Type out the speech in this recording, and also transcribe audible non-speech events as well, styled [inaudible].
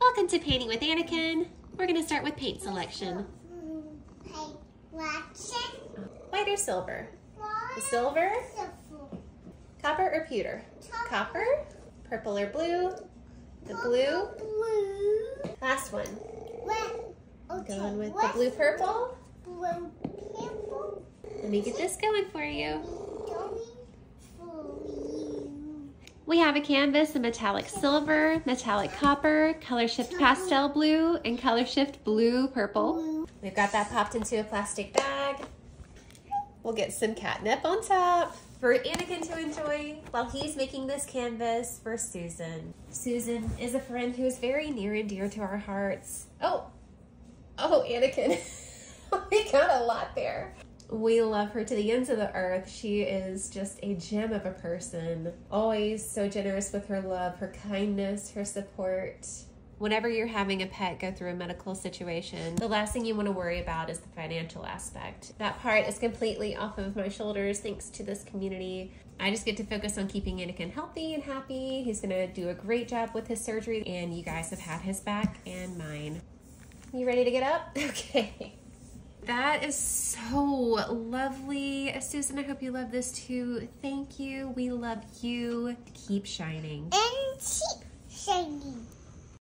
Welcome to Painting with Anakin. We're gonna start with paint selection. White or silver? Silver? Copper or pewter? Copper? Purple or blue? The blue? Last one. Going with the blue purple? Let me get this going for you. We have a canvas in metallic silver, metallic copper, color shift pastel blue, and color shift blue purple. We've got that popped into a plastic bag. We'll get some catnip on top for Anakin to enjoy while he's making this canvas for Susan. Susan is a friend who is very near and dear to our hearts. Oh, oh, Anakin. [laughs] we got a lot there. We love her to the ends of the earth. She is just a gem of a person. Always so generous with her love, her kindness, her support. Whenever you're having a pet go through a medical situation, the last thing you want to worry about is the financial aspect. That part is completely off of my shoulders thanks to this community. I just get to focus on keeping Anakin healthy and happy. He's going to do a great job with his surgery, and you guys have had his back and mine. You ready to get up? [laughs] Okay. That is so lovely. Susan, I hope you love this too. Thank you. We love you. Keep shining. And keep shining.